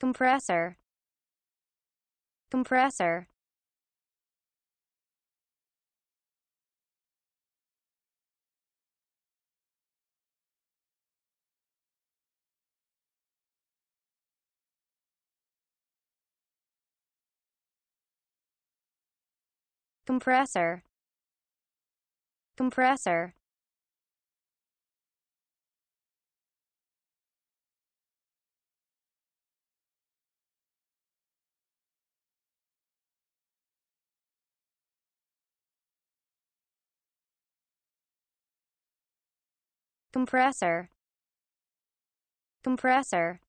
compressor compressor compressor compressor compressor compressor